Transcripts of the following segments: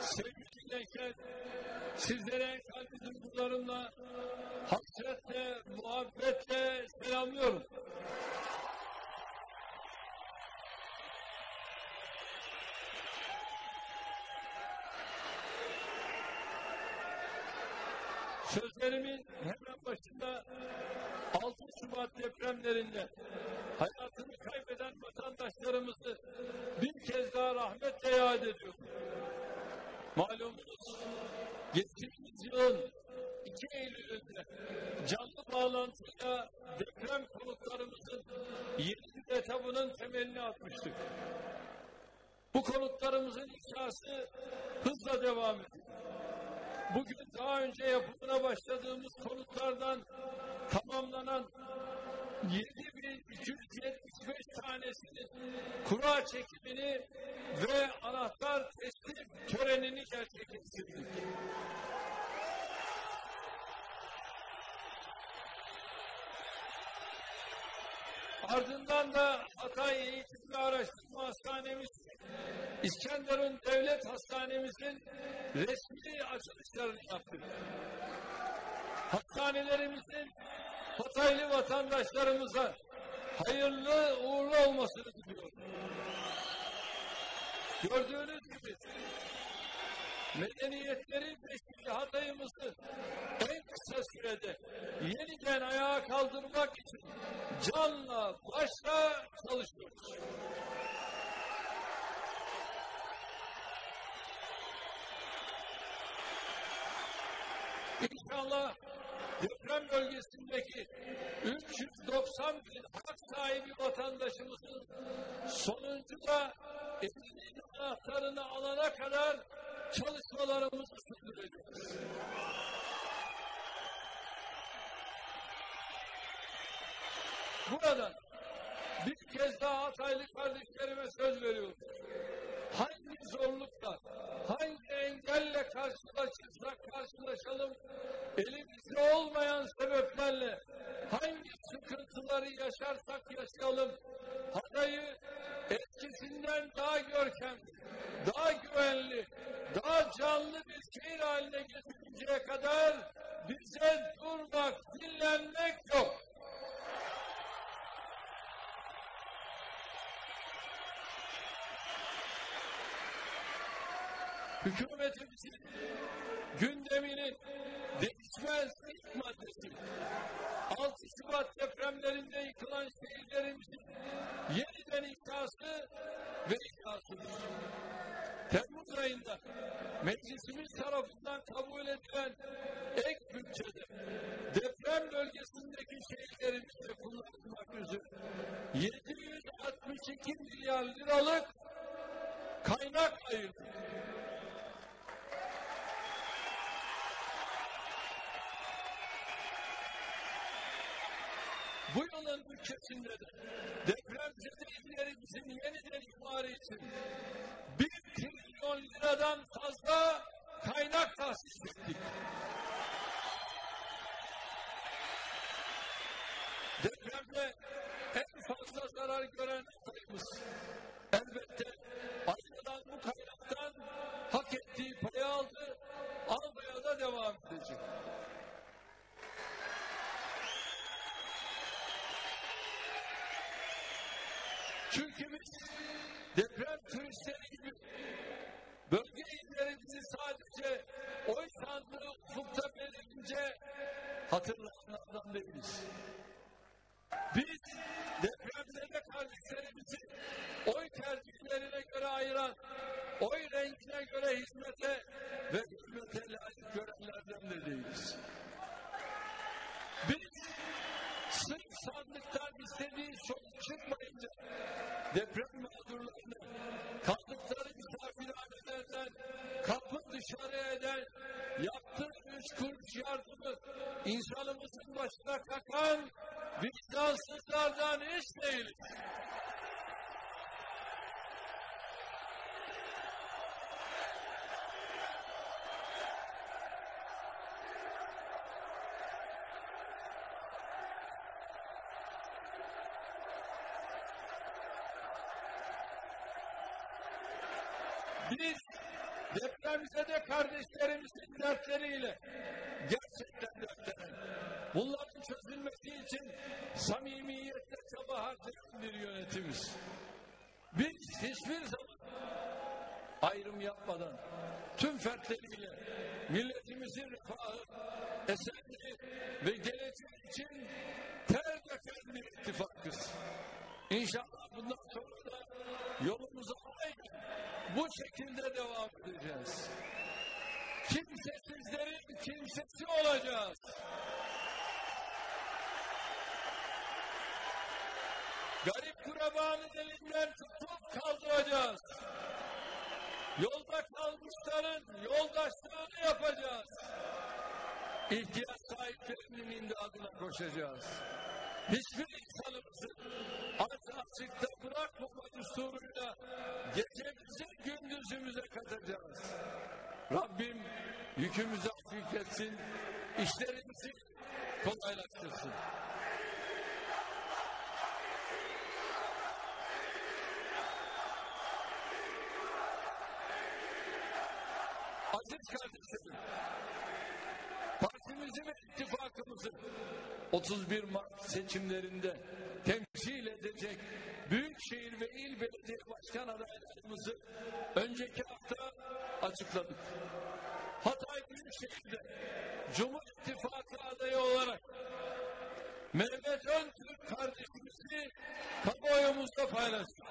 sevgili gençler, sizlere kalbi duygularımla, Ardından da Hatay Eğitim ve Araştırma Hastanemiz, İskenderun Devlet Hastanemizin resmi açılışlarını yaptık. Hastanelerimizin Hataylı vatandaşlarımıza hayırlı uğurlu olmasını diliyorum. Gördüğünüz medeniyetlerin beşiği Hatay'ımızı en kısa sürede yeniden ayağa kaldırmak için canla başla çalışıyoruz. İnşallah deprem bölgesindeki 390 bin hak sahibi vatandaşımızın sonuncu da evinin anahtarını alana kadar çalışmalarımızı sürdüreceğiz. Buradan bir kez daha Hataylı kardeşlerime söz veriyorum. Bu yılın bütçesinde de depremzede illerimizin yeniden imarı için 1 trilyon liradan fazla kaynak tahsis ettik. Depremde en fazla zarar gören sayımız elbette ayrılan bu kaynaktan hak ettiği payı aldı, almaya da devam edecek. Çünkü biz deprem turistleri gibi bölge illerimizi sadece oy sandığı ufukta belirince hatırlayanlardan değiliz. Biz depremlerde kardeşlerimizi oy tercihlerine göre ayıran, oy rengine göre hizmete ve hizmete layık görenlerden de değiliz. Biz sırf sandıktan istediği sonuç çıkmayınca deprem mağdurlarını kaldıkları misafirhanelerden kapı dışarı eden yaptığı üç kuruş yardımı insanımızın başına kakan vicdansızlardan hiç değiliz. Biz depremzede kardeşlerimizin dertleriyle gerçekten dertlenen, bunların çözülmesi için samimiyetle çaba harcayan bir yönetimiz. Biz hiçbir zaman ayrım yapmadan tüm fertleriyle milletimizin refahı, esenliği ve geleceği için ter döken bir ittifakız. İnşallah bundan sonra da yolumuza aynen bu şekilde devam edeceğiz. Kimsesizlerin kimsesi olacağız. Garip kurabanın elinden tutup kaldıracağız. Yolda kalmışların yoldaşlığını yapacağız. İhtiyaç sahiplerinin imdadına koşacağız. Hiçbir insanımızı aç açıkta bırakmama düsturuyla gecemizi gündüzümüze katacağız. Rabbim yükümüzü hafifletsin, işlerimizi kolaylaştırsın. Aziz kardeşlerim, partimizi ve ittifakımızı 31 Mart seçimlerinde temsil edecek Büyükşehir ve İl Belediye Başkan adaylarımızı önceki hafta açıkladık. Hatay Büyükşehir'de Cumhur İttifakı adayı olarak Mehmet Öntürk kardeşimizi kamuoyumuzda paylaştık.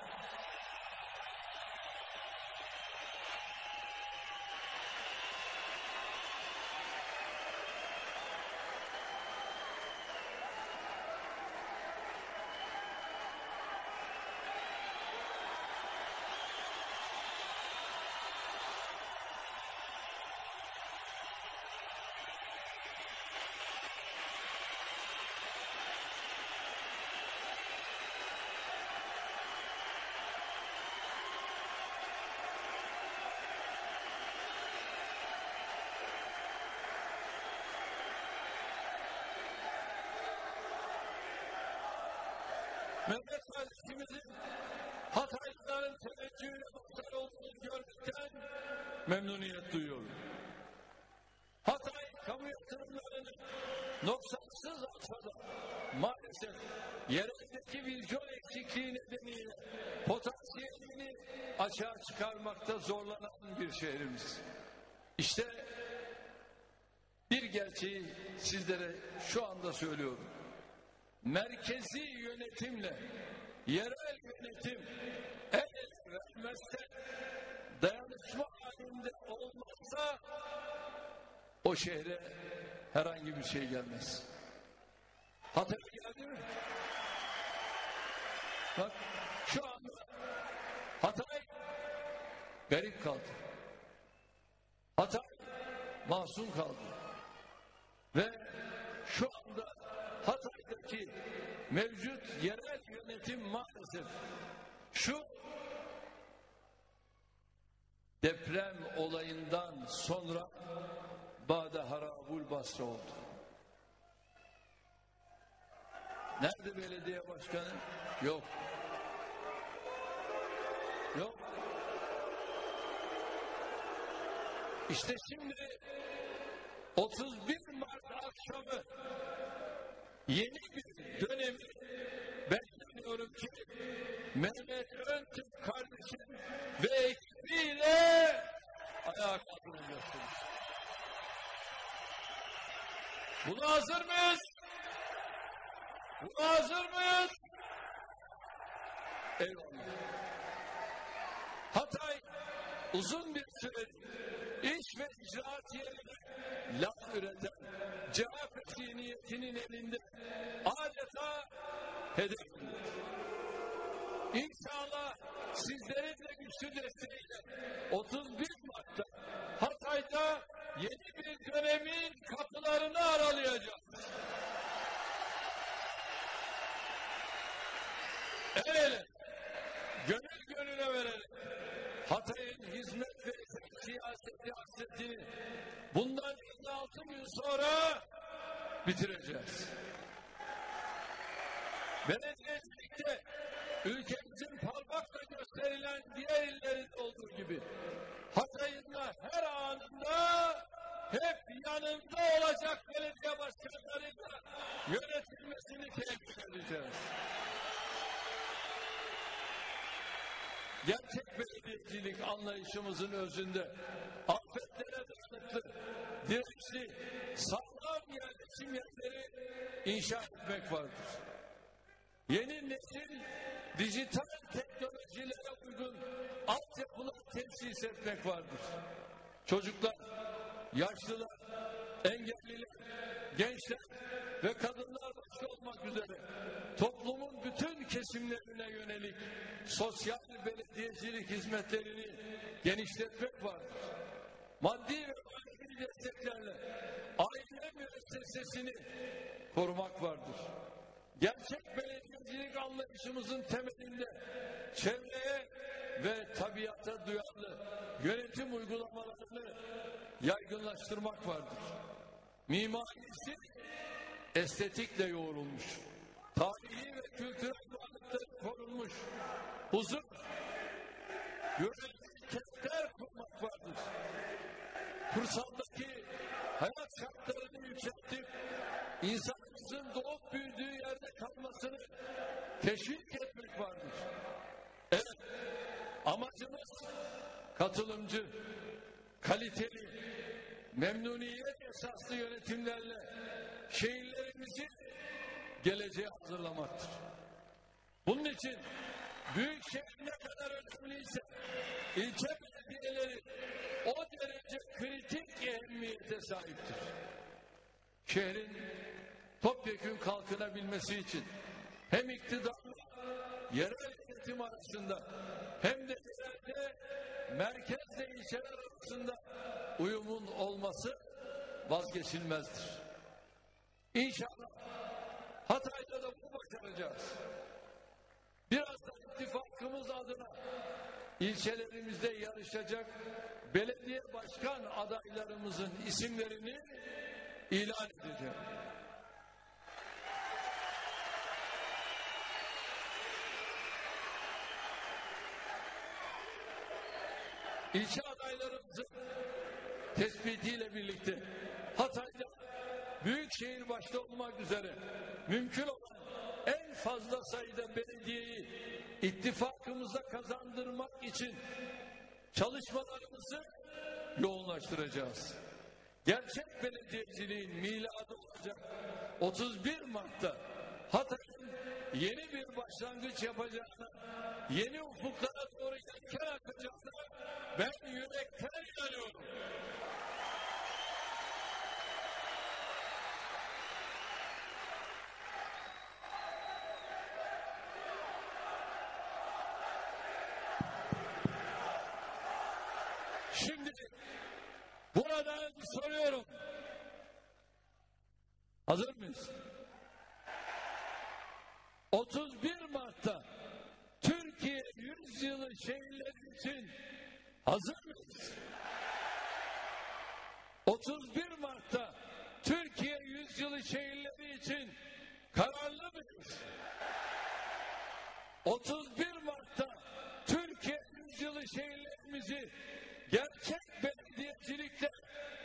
Mehmet kardeşimizin Hataylıların teveccühüne mazhar olduğunu görmekten memnuniyet duyuyorum. Hatay kamu yatırımlarını noksansız olsa da maalesef yereldeki vizyon eksikliği nedeniyle potansiyelini açığa çıkarmakta zorlanan bir şehrimiz. İşte bir gerçeği sizlere şu anda söylüyorum merkezi yönetimle yerel yönetim el vermezse dayanışma halinde olmazsa o şehre herhangi bir şey gelmez. Hatay'a geldi mi? Bak şu anda Hatay garip kaldı. Hatay masum kaldı. Ve şu anda Hatay'daki mevcut yerel yönetim maalesef şu deprem olayından sonra Bade Harabul Basra oldu. Nerede belediye başkanı? Yok. Yok. İşte şimdi 31 Mart akşamı yeni bir dönemi bekleniyorum ki Mehmet Öntürk kardeşim ve ekibiyle ayağa kaldıracaksınız. Buna hazır mıyız? Buna hazır mıyız? Eyvallah. Hatay uzun bir süredir iş ve icraat yerine laf üreten CHP zihniyetinin elinde adeta hedefinde. İnşallah sizlerin de güçlü desteğiyle 31 Mart'ta Hatay'da yeni bir dönemin kapılarını aralayacağız. Ele, gönül gönüle verelim. Hatay'ın hizmet ve siyaseti hasretini bundan 56 gün sonra bitireceğiz. Belediyecilikte ülkemizin parmakla gösterilen diğer illerinde olduğu gibi Hatay'ın da her anında hep yanında olacak belediye başkanlarıyla yönetilmesini temin edeceğiz. Gerçek belediyecilik anlayışımızın özünde affetlere dayanıklı, dirençli, sağ yerleri inşa etmek vardır. Yeni nesil dijital teknolojilere uygun altyapılar tesis etmek vardır. Çocuklar, yaşlılar, engelliler, gençler ve kadınlar başta olmak üzere toplumun bütün kesimlerine yönelik sosyal belediyecilik hizmetlerini genişletmek vardır. Maddi ve desteklerle aile müessesesini korumak vardır. Gerçek belediyecilik anlayışımızın temelinde çevreye ve tabiata duyarlı yönetim uygulamalarını yaygınlaştırmak vardır. Mimarisi estetikle yoğrulmuş. Tarihi ve kültürel varlıkları korunmuş. Huzur, güvenli yükseltip insanımızın doğup büyüdüğü yerde kalmasını teşvik etmek vardır. Evet, amacımız katılımcı, kaliteli, memnuniyet esaslı yönetimlerle şehirlerimizi geleceğe hazırlamaktır. Bunun için büyük şehir ne kadar önemliyse ilçe belediyeleri o derece kritik ehemmiyete sahiptir. Şehrin topyekun kalkınabilmesi için hem iktidarla yerel yönetim arasında hem de merkezle ilçeler arasında uyumun olması vazgeçilmezdir. İnşallah Hatay'da da bunu başaracağız. Biraz da ittifakımız adına ilçelerimizde yarışacak belediye başkan adaylarımızın isimlerini ilan edeceğim. İlçe adaylarımızın tespitiyle birlikte Hatay'da Büyükşehir başta olmak üzere mümkün olan en fazla sayıda belediyeyi ittifakımıza kazandırmak için çalışmalarımızı yoğunlaştıracağız. Gerçek belediyeciliğin miladı olacak 31 Mart'ta Hatay'ın yeni bir başlangıç yapacağına, yelken atacağına ben yürekten inanıyorum. Şimdi buradan soruyorum. Hazır mıyız? 31 Mart'ta Türkiye 100 yılı şehirleri için hazır mıyız? 31 Mart'ta Türkiye 100 yılı şehirleri için kararlı mıyız? 31 Mart'ta Türkiye 100 yılı şehirlerimizi gerçek belediyecilikle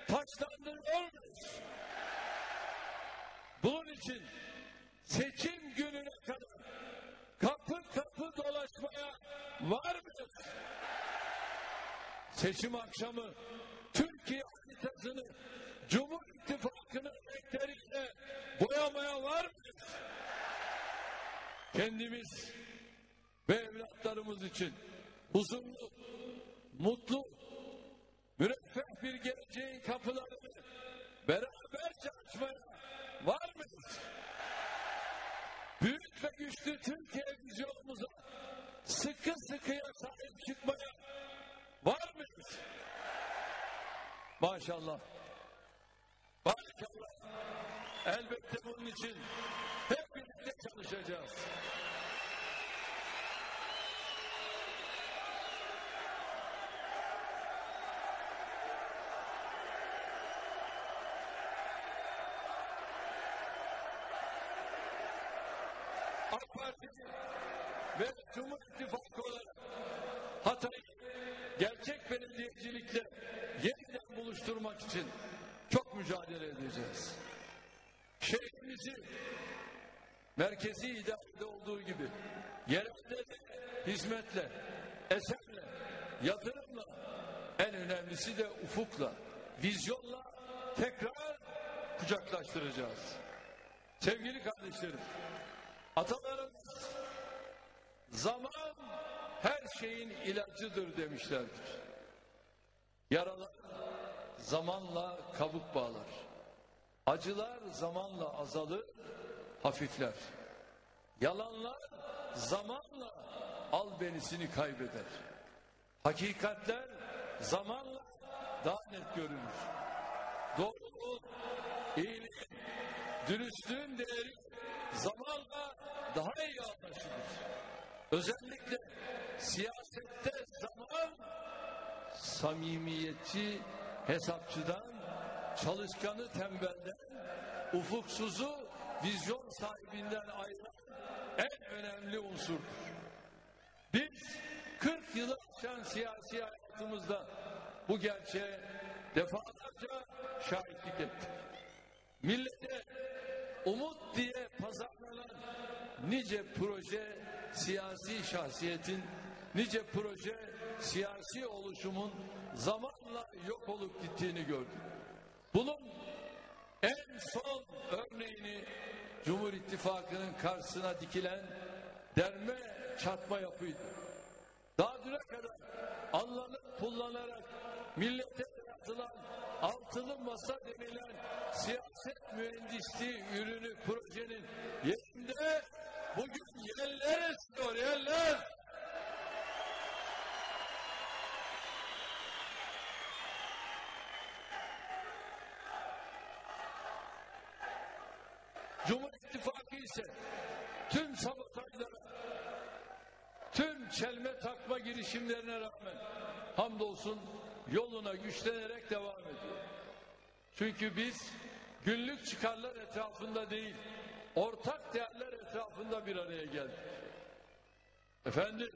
taşlandırıyor muyuz? Bunun için seçim gününe kadar kapı kapı dolaşmaya var mıyız? Seçim akşamı Türkiye haritasını Cumhur İttifakı'nın renkleriyle boyamaya var mıyız? Kendimiz ve evlatlarımız için huzurlu, mutlu, müreffeh bir geleceğin kapılarını beraberce açmaya var mıyız? Büyük ve güçlü Türkiye vizyonumuza sıkı sıkıya sahip çıkmaya var mıyız? Maşallah. Maşallah. Elbette bunun için hep birlikte çalışacağız. AK Parti ve Cumhur İttifakı olarak Hatay'ı gerçek belediyecilikle yeniden buluşturmak için çok mücadele edeceğiz. Şehrimizi merkezi idarede olduğu gibi yerelde de hizmetle, eserle, yatırımla, en önemlisi de ufukla, vizyonla tekrar kucaklaştıracağız. Sevgili kardeşlerim, atalarımız zaman her şeyin ilacıdır demişlerdir. Yaralar zamanla kabuk bağlar. Acılar zamanla azalır, hafifler. Yalanlar zamanla albenisini kaybeder. Hakikatler zamanla daha net görünür. Doğruluğun, iyiliğin, dürüstlüğün değeri zamanla daha iyi anlaşılır. Özellikle siyasette zaman samimiyetçi hesapçıdan, çalışkanı tembelden, ufuksuzu vizyon sahibinden ayıran en önemli unsurdur. Biz 40 yılı aşan siyasi hayatımızda bu gerçeğe defalarca şahitlik ettik. Millete umut diye pazarlanan nice proje siyasi şahsiyetin, nice proje siyasi oluşumun zamanla yok olup gittiğini gördük. Bunun en son örneğini Cumhur İttifakı'nın karşısına dikilen derme çatma yapıydı. Daha düne kadar anlanıp pullanarak millete yaratılan altılı masa denilen siyaset mühendisliği ürünü projenin Çünkü biz günlük çıkarlar etrafında değil, ortak değerler etrafında bir araya geldik. Efendim,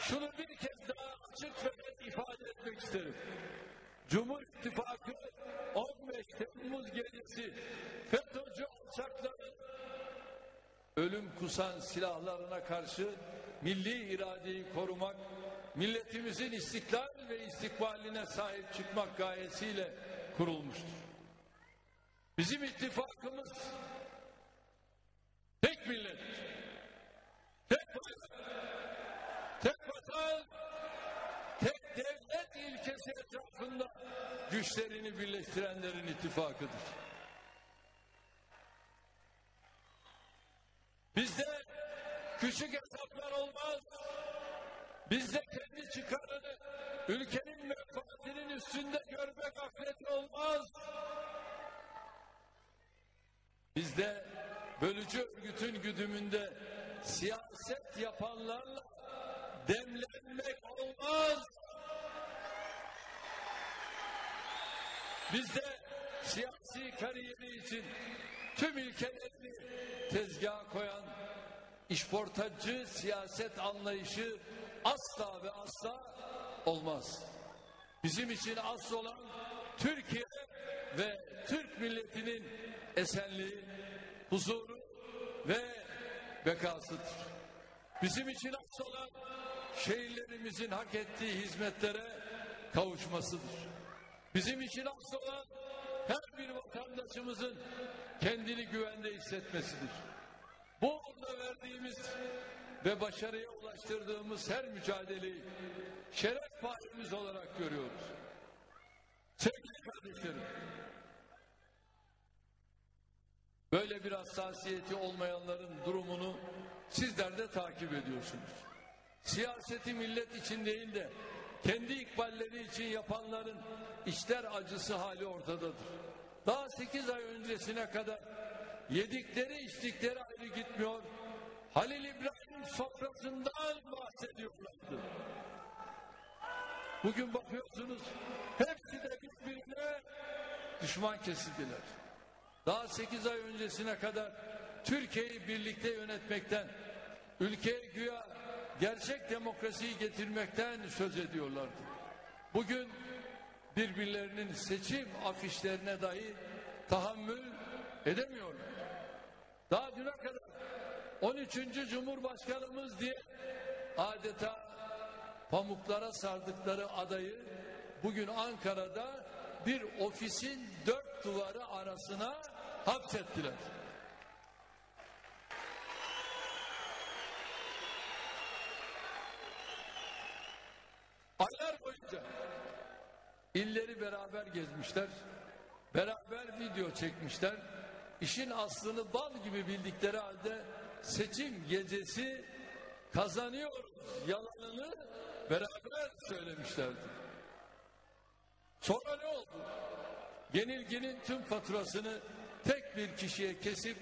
şunu bir kez daha açık ve net ifade etmek isterim. Cumhur İttifakı 15 Temmuz gecesi FETÖ'cü alçakların ölüm kusan silahlarına karşı milli iradeyi korumak, milletimizin istiklal ve istikbaline sahip çıkmak gayesiyle kurulmuştur. Bizim ittifakımız tek millet, tek bayrak, tek vatan, tek devlet ilkesi etrafında güçlerini birleştirenlerin ittifakıdır. Bizde küçük hesaplar olmaz. Bizde kendi çıkarını ülkenin menfaatinin üstünde görmek gafleti olmaz. Bizde bölücü örgütün güdümünde siyaset yapanlarla demlenmek olmaz. Bizde siyasi kariyeri için tüm ilkelerini tezgaha koyan işportacı siyaset anlayışı asla ve asla olmaz. Bizim için asıl olan Türkiye ve Türk milletinin esenliği, huzuru ve bekasıdır. Bizim için asıl olan şehirlerimizin hak ettiği hizmetlere kavuşmasıdır. Bizim için asıl olan her bir vatandaşımızın kendini güvende hissetmesidir. Bu uğurda verdiğimiz ve başarıya ulaştırdığımız her mücadeleyi şeref payemiz olarak görüyoruz. Sevgili kardeşlerim, böyle bir hassasiyeti olmayanların durumunu sizler de takip ediyorsunuz. Siyaseti millet için değil de kendi ikballeri için yapanların işler acısı hali ortadadır. Daha sekiz ay öncesine kadar yedikleri içtikleri ayrı gitmiyor. Halil İbrahim sofrasından bahsediyorlardı. Bugün bakıyorsunuz hepsi de birbirine düşman kesildiler. Daha sekiz ay öncesine kadar Türkiye'yi birlikte yönetmekten, ülkeye güya gerçek demokrasiyi getirmekten söz ediyorlardı. Bugün birbirlerinin seçim afişlerine dahi tahammül edemiyorlar. Daha düne kadar 13. Cumhurbaşkanımız diye adeta pamuklara sardıkları adayı bugün Ankara'da bir ofisin dört duvarı arasına hapsettiler. Aylar boyunca illeri beraber gezmişler, beraber video çekmişler. İşin aslını bal gibi bildikleri halde seçim gecesi kazanıyor yalanını beraber söylemişlerdi. Sonra ne oldu? Yenilginin tüm faturasını tek bir kişiye kesip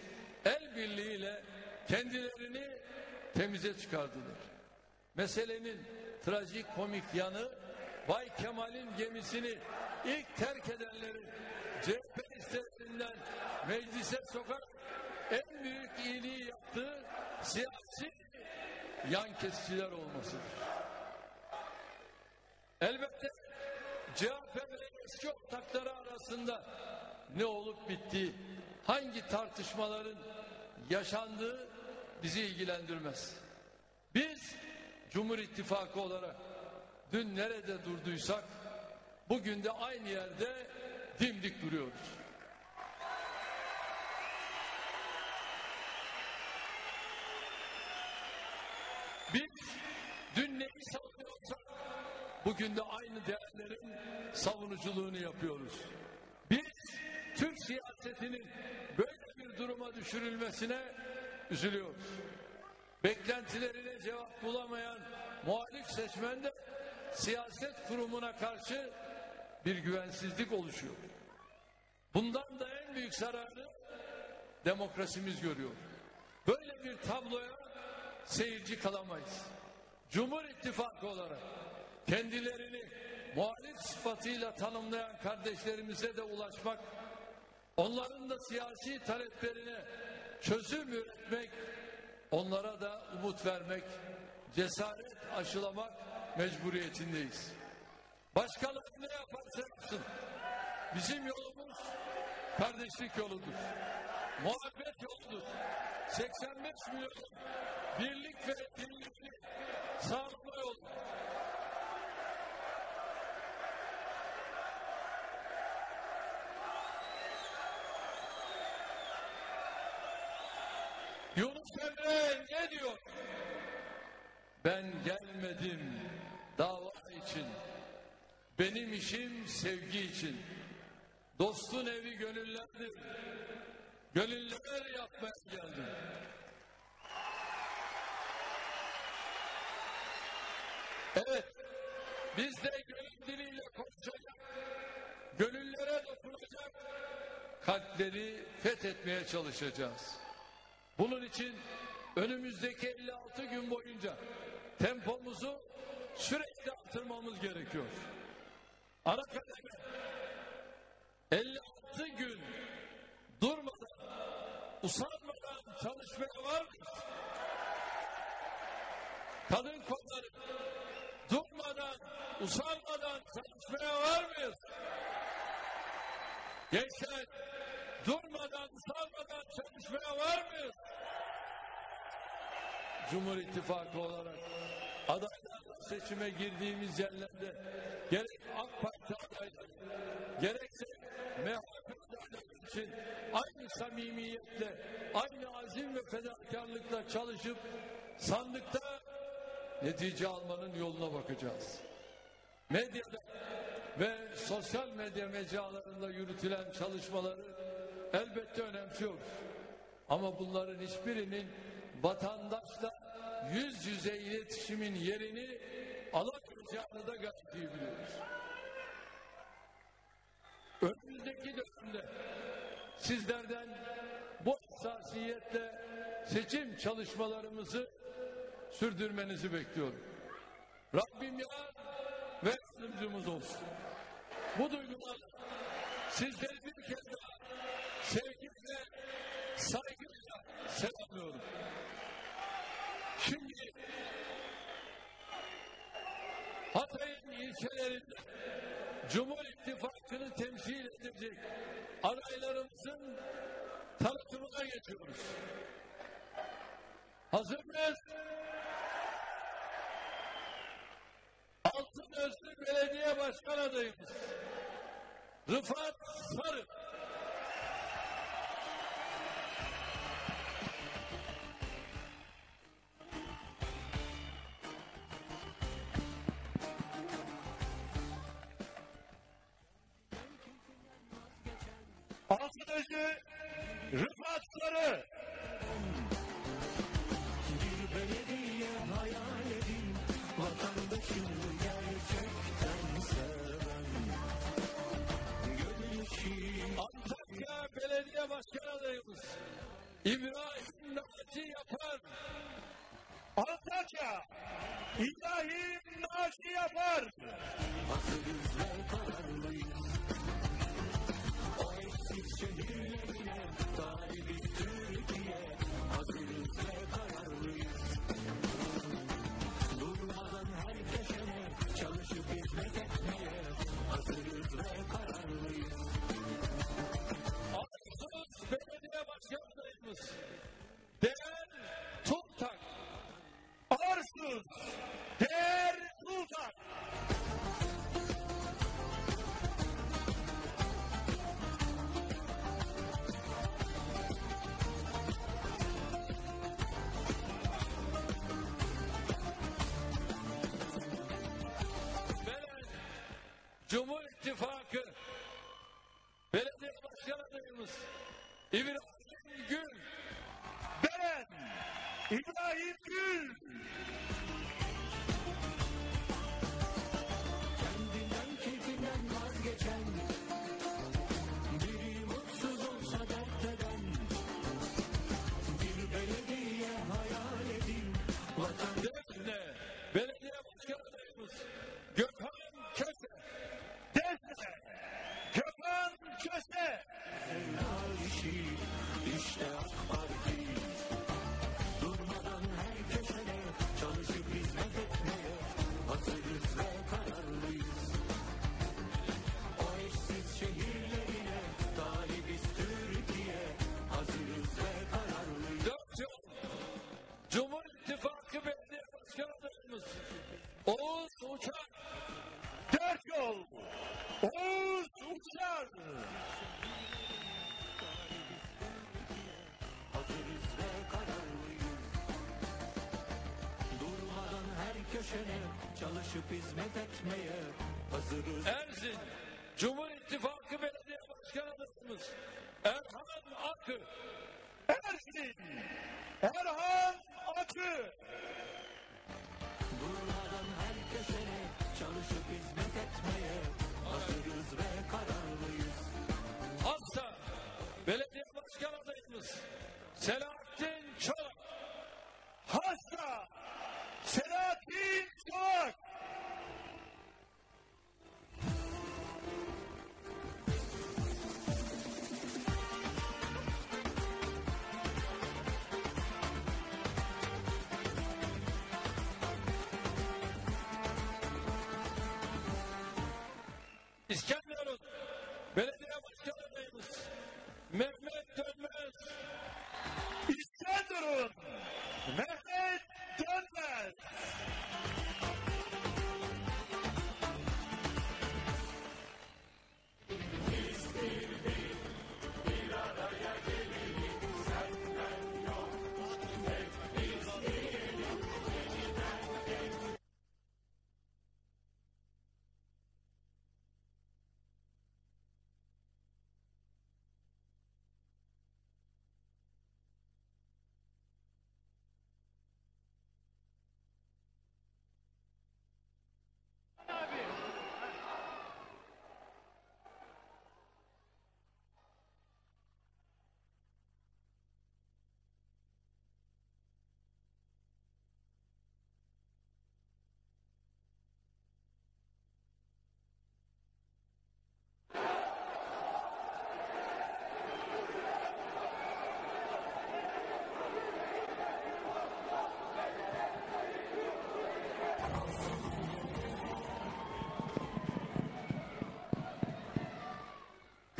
el birliğiyle kendilerini temize çıkardılar. Meselenin trajik komik yanı Bay Kemal'in gemisini ilk terk edenlerin CHP listesinden meclise sokak en büyük iyiliği yaptığı siyasi yan kesiciler olmasıdır. Elbette CHP ve eski ortakları arasında ne olup bittiği, hangi tartışmaların yaşandığı bizi ilgilendirmez. Biz Cumhur İttifakı olarak dün nerede durduysak bugün de aynı yerde dimdik duruyoruz. Biz dün neyi savunuyorsak bugün de aynı değerlerin savunuculuğunu yapıyoruz. Biz Türk siyasetinin böyle bir duruma düşürülmesine üzülüyoruz. Beklentilerine cevap bulamayan muhalif seçmen de siyaset kurumuna karşı bir güvensizlik oluşuyor. Bundan da en büyük zararı demokrasimiz görüyor. Böyle bir tabloya seyirci kalamayız. Cumhur İttifakı olarak kendilerini muhalif sıfatıyla tanımlayan kardeşlerimize de ulaşmak, onların da siyasi taleplerine çözüm üretmek, onlara da umut vermek, cesaret aşılamak mecburiyetindeyiz. Başkaları ne yaparsa yapsın. Bizim yolumuz kardeşlik yoludur. Muhabbet yoludur. 85 milyon birlik ve birlikli sağlıklı yoldur. Yunus Emre ne diyor? Ben gelmedim dava için. Benim işim sevgi için. Dostun evi gönüllerdir. Gönüller yapmaya geldim. Evet, biz de gönül diliyle konuşacak, gönüllere dokunacak, kalpleri fethetmeye çalışacağız. Bunun için önümüzdeki 56 gün boyunca tempomuzu sürekli artırmamız gerekiyor. Ara kademe 56 gün durmadan, usanmadan çalışmaya var mıyız? Kadın kolları durmadan, usanmadan çalışmaya var mıyız? Gençler durmadan, usanmadan çalışmaya var mıyız? Cumhur İttifakı olarak adaylarla seçime girdiğimiz yerlerde gerek AK Parti adayları gerekse MHP adayları için aynı samimiyetle, aynı azim ve fedakarlıkla çalışıp sandıkta netice almanın yoluna bakacağız. Medyada ve sosyal medya mecralarında yürütülen çalışmaları elbette önemsiyoruz. Ama bunların hiçbirinin vatandaşla yüz yüze iletişimin yerini alamayacağını da gayet. Önümüzdeki dönemde sizlerden bu hassasiyetle seçim çalışmalarımızı sürdürmenizi bekliyorum. Rabbim ya ve yardımcımız olsun. Bu duygular sizleri bir kez daha sevgiyle, saygıyla selamlıyorum. Şimdi Hatay'ın ilçelerinde Cumhur İttifakı'nı temsil edecek adaylarımızın tanıtımına geçiyoruz. Hazır mıyız? Altın Özlü Belediye Başkan adayımız Rıfat Sarı. Altın Özlü Rıfat Sarı. Antakya Cumhur İttifakı Belediye Başkan adayımız İbrahim Gül. Belen İbrahim Gül. Oğuz Uçar. Dört yol Oğuz Uçar. Hazırız ve kararlıyız Durmadan her köşene Çalışıp hizmet etmeye Hazırız Erzin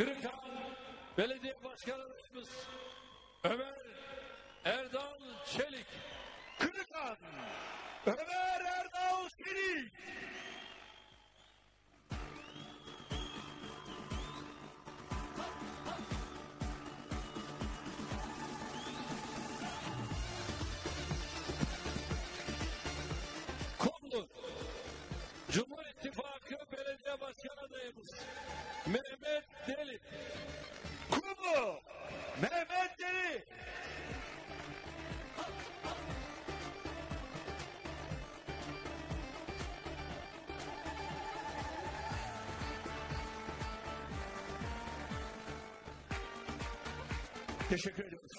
Kırıkhan Belediye Başkanımız Ömer Erdal Çelik. Kırıkhan! Teşekkür ediyoruz.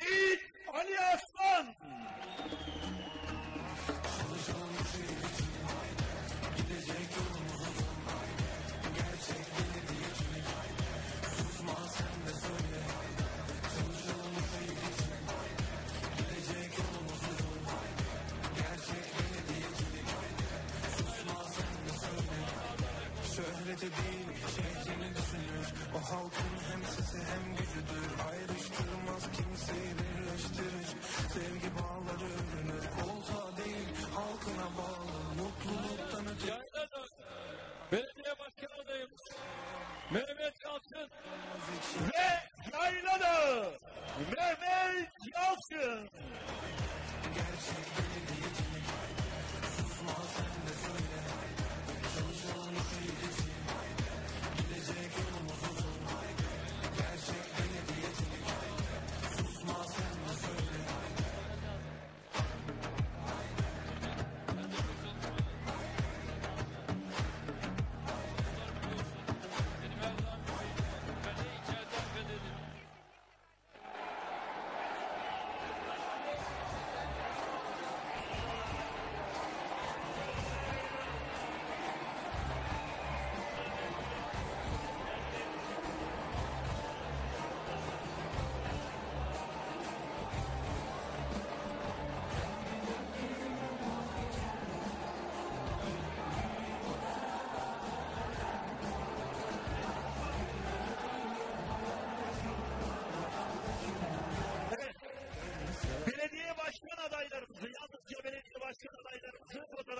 see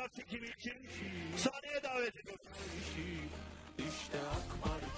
Parti için sahneye davet ediyoruz. İşte AK Parti